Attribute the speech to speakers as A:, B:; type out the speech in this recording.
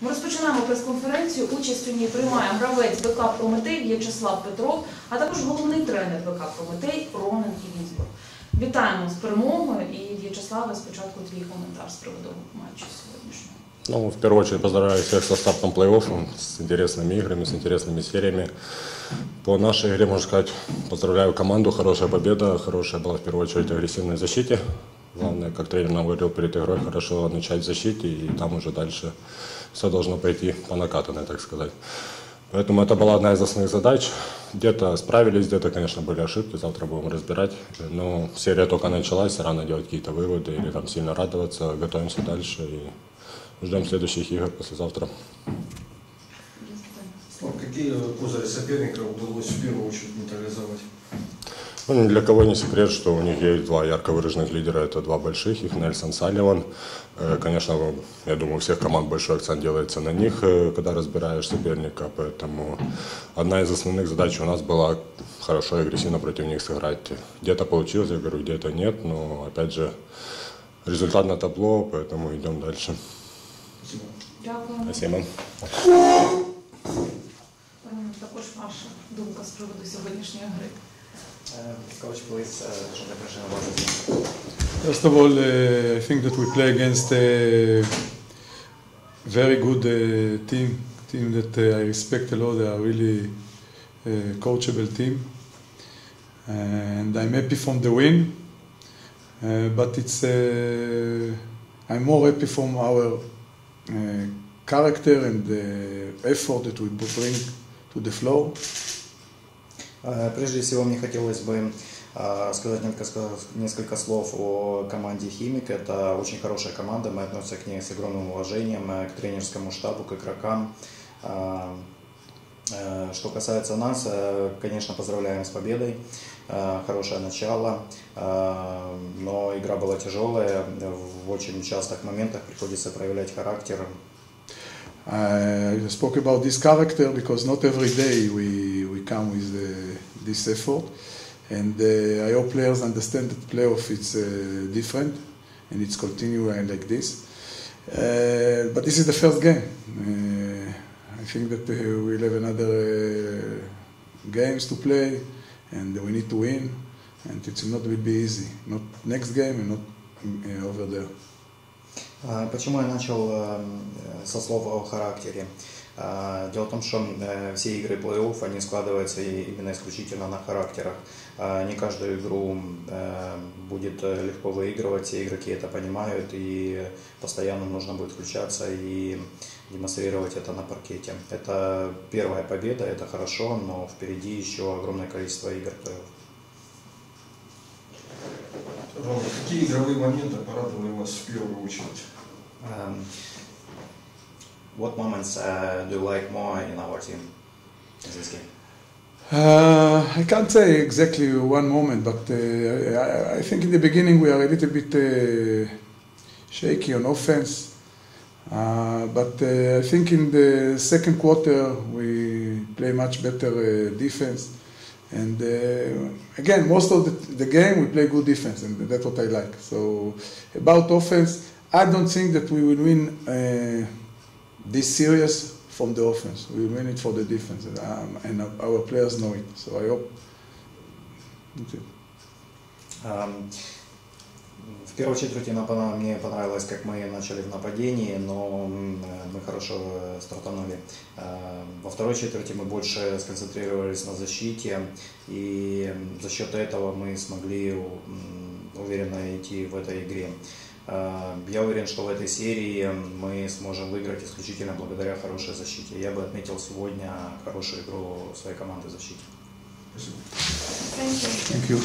A: Ми розпочинаємо прес-конференцію. Участь у ній приймає гравець БК Прометей В'ячеслав Петров, а також головний тренер БК Прометей Ронен Івінзбург. Вітаємо з перемогою і В'ячеславе, спочатку твій коментар з приводу матчу сьогоднішнього.
B: Ну, в первую очередь поздравляю всех со стартом плей-оффа, с интересными играми, с интересными сериями. По нашей игре, можно сказать, поздравляю команду, хорошая победа, хорошая была в первую очередь агрессивной защите. Главное, как тренер нам говорил перед игрой, хорошо начать в защите, и там уже дальше все должно пойти по накатанной, так сказать. Поэтому это была одна из основных задач. Где-то справились, где-то, конечно, были ошибки, завтра будем разбирать. Но серия только началась, рано делать какие-то выводы или там сильно радоваться. Готовимся дальше и ждем следующих игр послезавтра.
C: Какие козыри соперника удалось в первую очередь нейтрализовать?
B: Ну, ни для кого не секрет, что у них есть два ярко выраженных лидера. Это два больших, их Нельсон Салливан. Э, Конечно, я думаю, у всех команд большой акцент делается на них, э, когда разбираешь соперника. Поэтому одна из основных задач у нас была хорошо и агрессивно против них сыграть. Где-то получилось, я говорю, где-то нет. Но, опять же, результат на табло, поэтому идем дальше.
C: Спасибо.
A: Дякуємо.
B: Спасибо.
A: Пане, Також ваша думка з приводу сьогоднішньої гри.
D: Coach, please?
E: First of all, uh, I think that we play against a very good uh, team, team that uh, I respect a lot. They are really coachable team, and I'm happy from the win. Uh, but it's uh, I'm more happy from our uh, character and the effort that we bring to the floor.
D: Uh, Прежде всего, мне хотелось бы uh, сказать несколько, слов о команде «Химик». Это очень хорошая команда, мы относимся к ней с огромным уважением, uh, к тренерскому штабу, к игрокам. Uh, uh, Что касается нас, uh, конечно, поздравляем с победой. Uh, Хорошее начало, uh, но игра была тяжелая. В очень частых моментах приходится проявлять характер.
E: I spoke about this character because not every day we, we come with uh, this effort. And uh, I hope players understand that playoff is uh, different and it's continue uh, like this. Uh, but this is the first game. Uh, I think that uh, we'll have another uh, games to play and we need to win. And it will not will be easy. Not next game and not uh, over there.
D: А, Почему я начал э, со слов о характере? А, Дело в том, что э, все игры плей-офф, они складываются именно исключительно на характерах. А, Не каждую игру э, будет э, легко выигрывать, все игроки это понимают, и постоянно нужно будет включаться и демонстрировать это на паркете. Это первая победа, это хорошо, но впереди еще огромное количество игр плей-офф.
C: Какие игровые моменты порадовали вас в первую очередь?
D: What moments uh, do you like more in our team in this game?
E: Uh, I can't say exactly one moment, but uh, I, I think in the beginning we are a little bit uh, shaky on offense. Uh, but uh, I think in the second quarter we play much better defense. And again, most of the, the game we play good defense, and that's what I like. So about offense, I don't think that we will win this series from the offense. We win it for the defense, and, um, and our players know it. So I hope. It.
D: Ам, В первую очередь мне понравилось, как мы начали в нападении, но э, мы хорошо стартанули. Во второй четверти мы больше сконцентрировались на защите, и за счет этого мы смогли уверенно идти в этой игре. А, Я уверен, что в этой серии мы сможем выиграть исключительно благодаря хорошей защите. Я бы отметил сегодня хорошую игру своей команды в защите.
C: Спасибо.
A: Thank you.
E: Thank you.